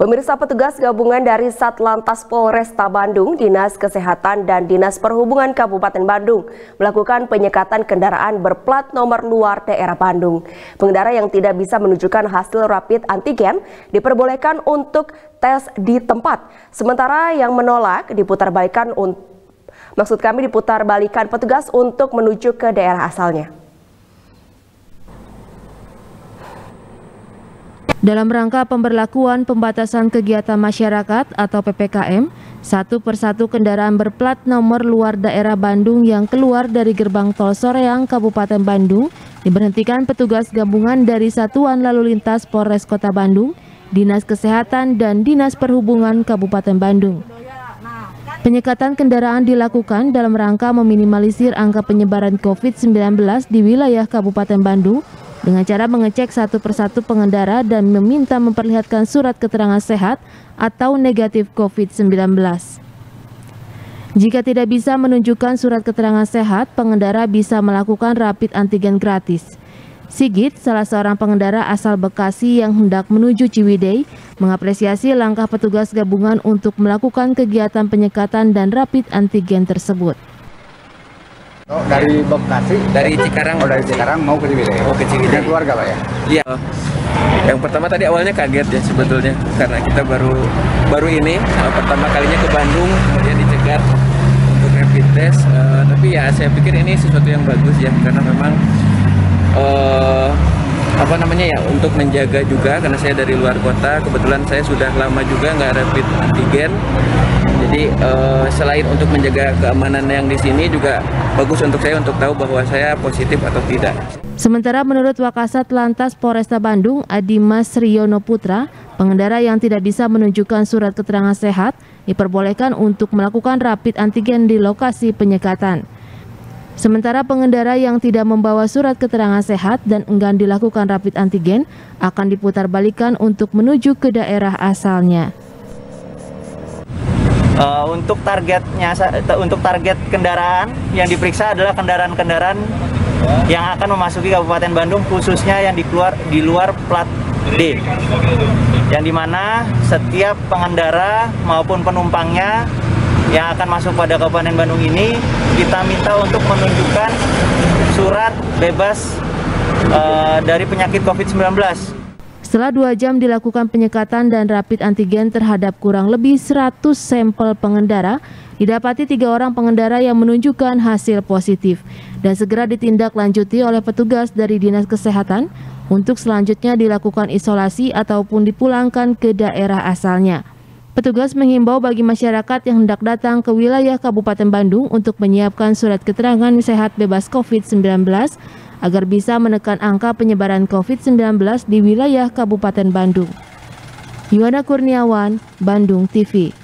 Pemirsa petugas gabungan dari Satlantas Polresta Bandung, Dinas Kesehatan dan Dinas Perhubungan Kabupaten Bandung melakukan penyekatan kendaraan berplat nomor luar daerah Bandung. Pengendara yang tidak bisa menunjukkan hasil rapid antigen diperbolehkan untuk tes di tempat. Sementara yang menolak diputar balikan maksud kami diputar balikan petugas untuk menuju ke daerah asalnya. Dalam rangka pemberlakuan pembatasan kegiatan masyarakat atau PPKM, satu persatu kendaraan berplat nomor luar daerah Bandung yang keluar dari gerbang tol Soreang, Kabupaten Bandung, diberhentikan petugas gabungan dari Satuan Lalu Lintas Polres Kota Bandung, Dinas Kesehatan, dan Dinas Perhubungan Kabupaten Bandung. Penyekatan kendaraan dilakukan dalam rangka meminimalisir angka penyebaran COVID-19 di wilayah Kabupaten Bandung dengan cara mengecek satu persatu pengendara dan meminta memperlihatkan surat keterangan sehat atau negatif COVID-19. Jika tidak bisa menunjukkan surat keterangan sehat, pengendara bisa melakukan rapid antigen gratis. Sigit, salah seorang pengendara asal Bekasi yang hendak menuju Ciwidey, mengapresiasi langkah petugas gabungan untuk melakukan kegiatan penyekatan dan rapid antigen tersebut. Oh, dari Bekasi? Dari Cikarang. Oh, dari Cikarang mau ke Ciwidey. Oh, ke Ciwidey. Dengan keluarga, Pak ya? Iya. Yang pertama tadi awalnya kaget ya sebetulnya karena kita baru baru ini uh, pertama kalinya ke Bandung kemudian dicegat untuk rapid test. Uh, tapi ya saya pikir ini sesuatu yang bagus ya karena memang uh, apa namanya ya untuk menjaga juga karena saya dari luar kota kebetulan saya sudah lama juga nggak rapid antigen jadi uh, selain untuk menjaga keamanan yang di sini juga bagus untuk saya untuk tahu bahwa saya positif atau tidak. Sementara menurut Wakasat Lantas Polresta Bandung, Adimas Riono Putra, pengendara yang tidak bisa menunjukkan surat keterangan sehat diperbolehkan untuk melakukan rapid antigen di lokasi penyekatan. Sementara pengendara yang tidak membawa surat keterangan sehat dan enggan dilakukan rapid antigen akan diputar balikan untuk menuju ke daerah asalnya. Uh, untuk targetnya untuk target kendaraan yang diperiksa adalah kendaraan-kendaraan yang akan memasuki Kabupaten Bandung khususnya yang di di luar plat D. Yang di mana setiap pengendara maupun penumpangnya yang akan masuk pada Kabupaten Bandung ini kita minta untuk menunjukkan surat bebas uh, dari penyakit COVID-19. Setelah dua jam dilakukan penyekatan dan rapid antigen terhadap kurang lebih 100 sampel pengendara, didapati tiga orang pengendara yang menunjukkan hasil positif dan segera ditindaklanjuti oleh petugas dari Dinas Kesehatan untuk selanjutnya dilakukan isolasi ataupun dipulangkan ke daerah asalnya. Petugas menghimbau bagi masyarakat yang hendak datang ke wilayah Kabupaten Bandung untuk menyiapkan surat keterangan sehat bebas COVID-19 agar bisa menekan angka penyebaran COVID-19 di wilayah Kabupaten Bandung. Yuwana Kurniawan, Bandung TV.